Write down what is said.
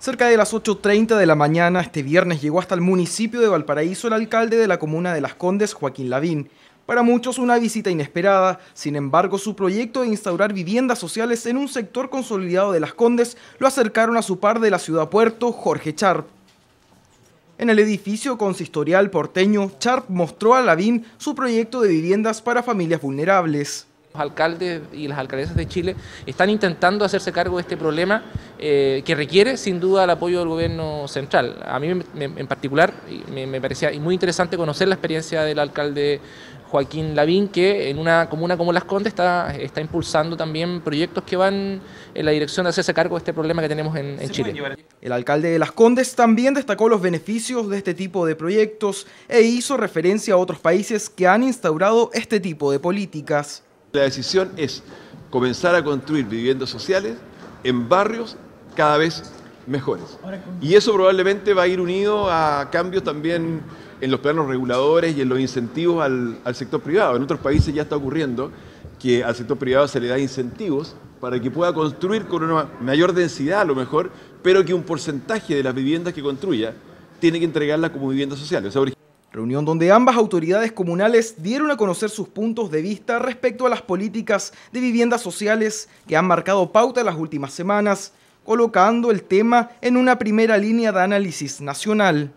Cerca de las 8.30 de la mañana este viernes llegó hasta el municipio de Valparaíso el alcalde de la comuna de Las Condes, Joaquín Lavín. Para muchos una visita inesperada, sin embargo su proyecto de instaurar viviendas sociales en un sector consolidado de Las Condes lo acercaron a su par de la ciudad puerto, Jorge Charp. En el edificio consistorial porteño, Charp mostró a Lavín su proyecto de viviendas para familias vulnerables los alcaldes y las alcaldesas de Chile están intentando hacerse cargo de este problema eh, que requiere sin duda el apoyo del gobierno central. A mí en particular me, parecía muy interesante conocer la experiencia del alcalde Joaquín Lavín, que en una comuna como Las Condes está, está impulsando también proyectos que van en la dirección de hacerse cargo de este problema que tenemos en, en Chile. El alcalde de Las Condes también destacó los beneficios de este tipo de proyectos e hizo referencia a otros países que han instaurado este tipo de políticas. La decisión es comenzar a construir viviendas sociales en barrios cada vez mejores. Y eso probablemente va a ir unido a cambios también en los planos reguladores y en los incentivos al, sector privado. En otros países ya está ocurriendo que al sector privado se le da incentivos para que pueda construir con una mayor densidad a lo mejor, pero que un porcentaje de las viviendas que construya tiene que entregarlas como viviendas sociales. Reunión donde ambas autoridades comunales dieron a conocer sus puntos de vista respecto a las políticas de viviendas sociales que han marcado pauta en las últimas semanas, colocando el tema en una primera línea de análisis nacional.